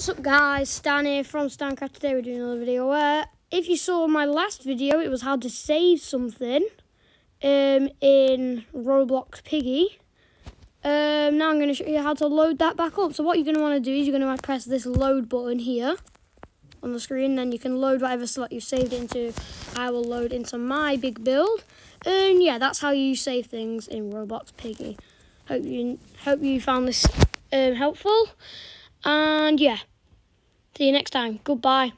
What's up guys, Stan here from Stancraft. Today we're doing another video where, if you saw my last video, it was how to save something um, in Roblox Piggy. Um, now I'm going to show you how to load that back up. So what you're going to want to do is you're going to press this load button here on the screen. Then you can load whatever slot you saved it into. I will load into my big build. And yeah, that's how you save things in Roblox Piggy. Hope you, hope you found this um, helpful. Yeah, see you next time. Goodbye.